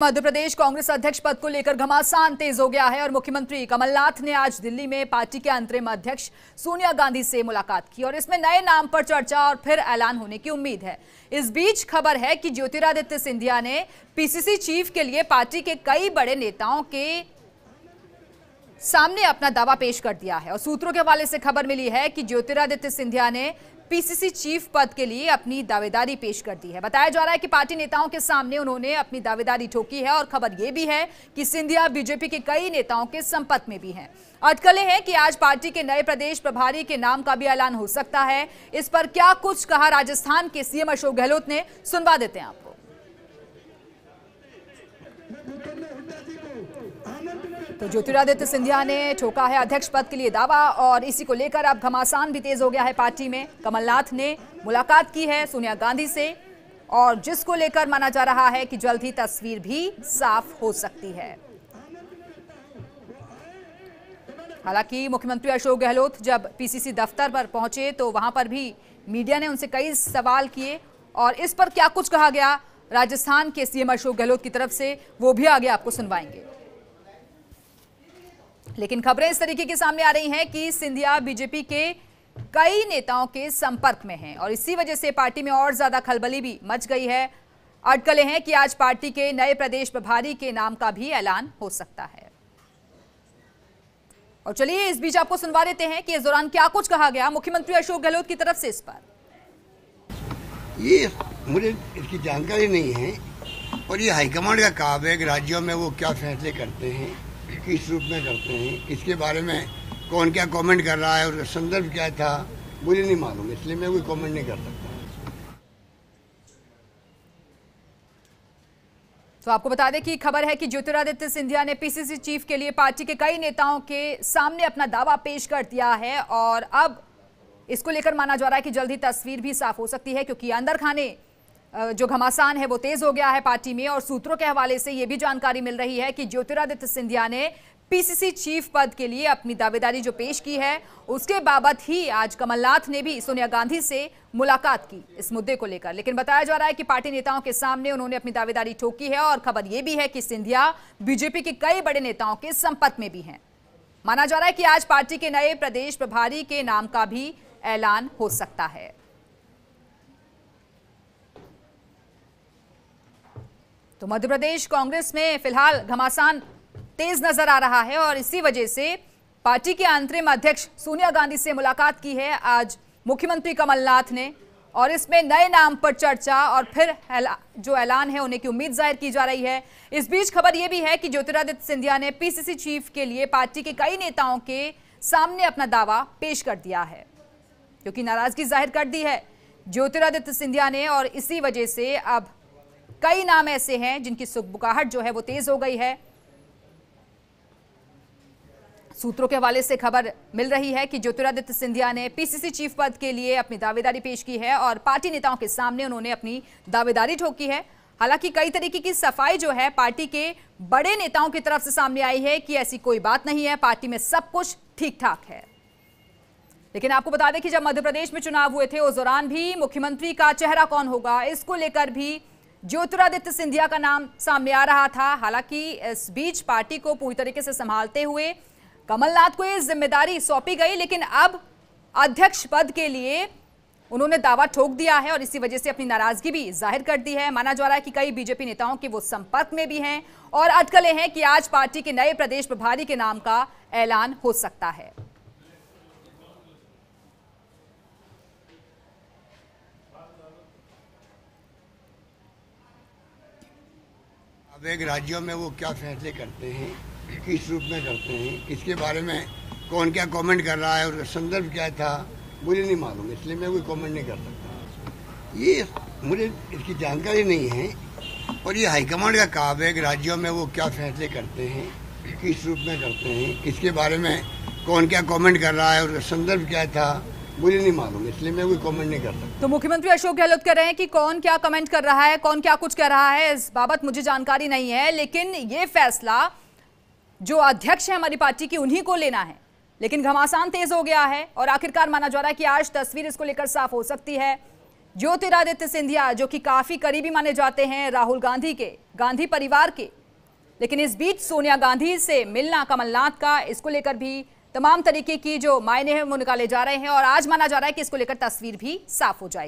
मध्य प्रदेश कांग्रेस अध्यक्ष पद को लेकर घमासान तेज हो गया है और मुख्यमंत्री कमलनाथ ने आज दिल्ली में पार्टी के अंतरिम अध्यक्ष सोनिया गांधी से मुलाकात की और इसमें नए नाम पर चर्चा और फिर ऐलान होने की उम्मीद है। इस बीच खबर है कि ज्योतिरादित्य सिंधिया ने पीसीसी चीफ के लिए पार्टी के कई बड़े नेताओं के सामने अपना दावा पेश कर दिया है और सूत्रों के हवाले से खबर मिली है कि ज्योतिरादित्य सिंधिया ने पीसीसी चीफ पद के लिए अपनी दावेदारी पेश कर दी है। बताया जा रहा है कि पार्टी नेताओं के सामने उन्होंने अपनी दावेदारी ठोकी है और खबर यह भी है कि सिंधिया बीजेपी के कई नेताओं के संपर्क में भी हैं। अटकलें हैं कि आज पार्टी के नए प्रदेश प्रभारी के नाम का भी ऐलान हो सकता है। इस पर क्या कुछ कहा राजस्थान के सीएम अशोक गहलोत ने, सुनवा देते हैं आपको तो ज्योतिरादित्य सिंधिया ने ठोका है अध्यक्ष पद के लिए दावा और इसी को लेकर अब घमासान भी तेज हो गया है पार्टी में। कमलनाथ ने मुलाकात की है सोनिया गांधी से और जिसको लेकर माना जा रहा है कि जल्द ही तस्वीर भी साफ़ हो सकती है। हालाँकि मुख्यमंत्री अशोक गहलोत जब पीसीसी दफ्तर पर पहुँचे तो वहाँ पर भी मीडिया ने उनसे कई सवाल किए और इस पर क्या कुछ कहा गया? राजस्थान के सीएम अशोक गहलोत की तरफ़ से वो भी आगे आपको सुनवाएँगे। लेकिन खबरें इस तरीके के सामने आ रही हैं कि सिंधिया बीजेपी के कई नेताओं के संपर्क में हैं और इसी वजह से पार्टी में और ज़्यादा खलबली भी मच गई है। अटकलें हैं कि आज पार्टी के नए प्रदेश प्रभारी के नाम का भी ऐलान हो सकता है। और चलिए इस बीच आपको सुनवा देते हैं कि इस दौरान क्या कुछ कहा गया। मुख्यमंत्री अशोक गहलोत की तरफ़ से इस पर। ये मुझे इसकी जानकारी नहीं है, और ये हाईकमांड का काम है कि राज्यों में वो क्या फैसले करते हैं। किस रूप में करते हैं, इसके बारे में कौन क्या कमेंट कर रहा है और संदर्भ क्या था, मुझे नहीं मालूम, इसलिए मैं कोई कमेंट नहीं कर सकता। तो आपको बता दें कि खबर है कि ज्योतिरादित्य सिंधिया ने पीसीसी चीफ के लिए पार्टी के कई नेताओं के सामने अपना दावा पेश कर दिया है और अब इसको लेकर माना जा रहा है कि जल्द ही तस्वीर भी साफ़ हो सकती है, क्योंकि अंदर खाने जो घमासान है वो तेज हो गया है पार्टी में और सूत्रों के हवाले से ये भी जानकारी मिल रही है कि ज्योतिरादित्य सिंधिया ने पीसीसी चीफ पद के लिए अपनी दावेदारी जो पेश की है, उसके बाबत ही आज कमलनाथ ने भी सोनिया गांधी से मुलाकात की इस मुद्दे को लेकर। लेकिन बताया जा रहा है कि पार्टी नेताओं के सामने उन्होंने अपनी दावेदारी ठोकी है और खबर यह भी है कि सिंधिया बीजेपी के कई बड़े नेताओं के संपर्क में भी हैं। माना जा रहा है कि आज पार्टी के नए प्रदेश प्रभारी के नाम का भी ऐलान हो सकता है। तो मध्य प्रदेश कांग्रेस में फ़िलहाल घमासान तेज नज़र आ रहा है और इसी वजह से पार्टी के अंतरिम अध्यक्ष सोनिया गांधी से मुलाकात की है आज मुख्यमंत्री कमलनाथ ने। और इसमें नए नाम पर चर्चा और फिर जो ऐलान है उन्हें की उम्मीद ज़ाहिर की जा रही है। इस बीच खबर यह भी है कि ज्योतिरादित्य सिंधिया ने पीसीसी चीफ के लिए पार्टी के कई नेताओं के सामने अपना दावा पेश कर दिया है क्योंकि नाराज़गी ज़ाहिर कर दी है। ज्योतिरादित्य सिंधिया ने और इसी वजह से अब कई नाम ऐसे हैं जिनकी सुखबुकाहट जो है वो तेज हो गई है। सूत्रों के हवाले से खबर मिल रही है कि ज्योतिरादित्य सिंधिया ने पीसीसी चीफ पद के लिए अपनी दावेदारी पेश की है और पार्टी नेताओं के सामने उन्होंने अपनी दावेदारी ठोकी है। हालाँकि कई तरीके की सफ़ाई जो है पार्टी के बड़े नेताओं की तरफ़ से सामने आई है कि ऐसी कोई बात नहीं है, पार्टी में सब कुछ ठीक ठाक है। लेकिन आपको बता दें कि जब मध्य प्रदेश में चुनाव हुए थे, उस दौरान भी मुख्यमंत्री का चेहरा कौन होगा, इसको लेकर भी ज्योतिरादित्य सिंधिया का नाम सामने आ रहा था। हालाँकि इस बीच पार्टी को पूरी तरीके से संभालते हुए कमलनाथ को यह ज़िम्मेदारी सौंपी गई, लेकिन अब अध्यक्ष पद के लिए उन्होंने दावा ठोक दिया है और इसी वजह से अपनी नाराज़गी भी ज़ाहिर कर दी है। माना जा रहा है कि कई बीजेपी नेताओं के वो संपर्क में भी हैं और अटकलें हैं कि आज पार्टी के नए प्रदेश प्रभारी के नाम का ऐलान हो सकता है। अब एक राज्यों में वो क्या फैसले करते हैं, किस रूप में करते हैं इसके बारे में कौन क्या कमेंट कर रहा है और संदर्भ क्या था, मुझे नहीं मालूम, इसलिए मैं कोई कमेंट नहीं कर सकता। ये मुझे इसकी जानकारी नहीं है, और ये हाईकमांड का काम है कि राज्यों में वो क्या फैसले करते हैं, किस रूप में करते हैं इसके बारे में कौन क्या कमेंट कर रहा है और संदर्भ क्या था मुझे नहीं मालूम, इसलिए मैं कोई कमेंट नहीं कर सकता तो मुख्यमंत्री अशोक गहलोत कह रहे हैं कि कौन क्या कमेंट कर रहा है, कौन क्या कुछ कह रहा है, इस बाबत मुझे जानकारी नहीं है, लेकिन ये फैसला जो अध्यक्ष है हमारी पार्टी की, उन्हीं को लेना है। लेकिन घमासान तेज हो गया है और आखिरकार माना जा रहा है कि आज तस्वीर इसको लेकर साफ़ हो सकती है। ज्योतिरादित्य सिंधिया, जो कि काफ़ी करीबी माने जाते हैं राहुल गांधी के, गांधी परिवार के, लेकिन इस बीच सोनिया गांधी से मिलना कमलनाथ का, इसको लेकर भी तमाम तरीके की जो मायने हैं, वो निकाले जा रहे हैं और आज माना जा रहा है कि इसको लेकर तस्वीर भी साफ़ हो जाएगी।